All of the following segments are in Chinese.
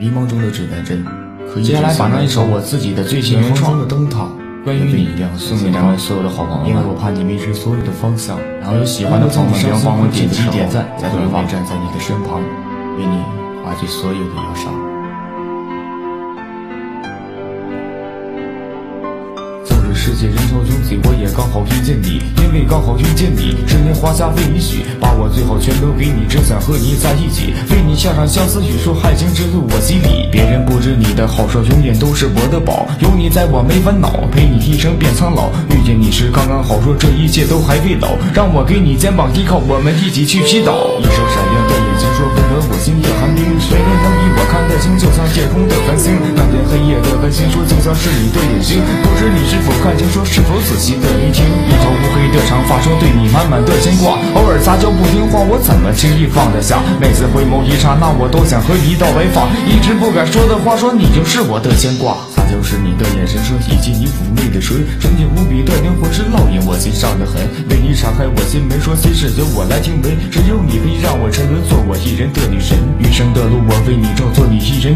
迷茫中的指南针，接下来把那一首我自己的最新原创的灯塔，关于你一样送给两位所有的好朋友因为我怕你迷失所有的方向。然后有喜欢的朋友们，不要帮我点击点赞，在对方站在你的身旁，为你化解所有的忧伤。世界人潮拥挤，我也刚好遇见你，刚好遇见你，十年华夏为你许，把我最好全都给你，只想和你在一起，为你下上相思雨，说爱情之路我洗礼。别人不知你的好，说永远都是我的宝，有你在我没烦恼，陪你一生变苍老。遇见你时刚刚好，说这一切都还未老，让我给你肩膀依靠，我们一起去祈祷。一双闪亮的眼睛说温暖我心的寒冰，没人能比我看得清，就像夜空的繁星，那片黑夜的繁星说就像是你的眼睛，不知你是否看。清说是否仔细的聆听？一头乌黑的长发，说对你满满的牵挂。偶尔撒娇不听话，我怎么轻易放得下？每次回眸一刹那，我都想和一道白发。一直不敢说的话，说你就是我的牵挂。撒娇是你的眼神，说以及你妩媚的唇，纯洁无比的灵魂是烙印我心上的痕。为你敞开我心门，说心事由我来听闻。只有你可以让我沉沦，做我一人的女神。余生的路我为你走，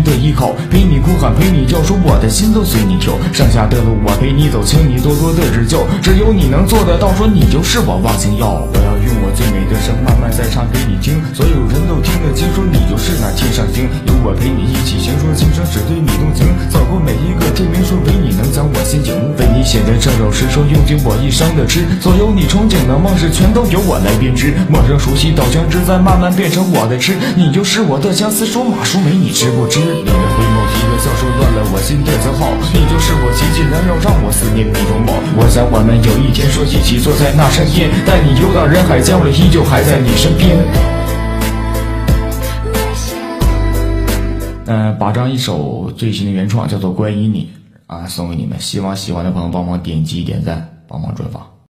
的依靠。陪你哭喊，陪你叫，说我的心都随你跳。剩下的路我陪你走，请。你多多的指教，只有你能做得到。说你就是我忘情药，我要用我最美的声慢慢再唱给你听，所有人都听得清。说你就是那天上星，有我陪你一起行，说今生只对你动写的这首诗，说用尽我一生的痴，所有你憧憬的梦事，全都由我来编织。陌生熟悉到相知，再慢慢变成我的痴。你就是我的相思，说马淑梅，你知不知？你的回眸，一个笑，说乱了我心的字号。你就是我极尽燃料，让我思念。我想我们有一天说一起坐在那山巅，带你游荡人海将，我依旧还在你身边。嗯，把这样一首最新的原创叫做《关于你》啊，送给你们。希望喜欢的朋友帮忙点击点赞，帮忙转发。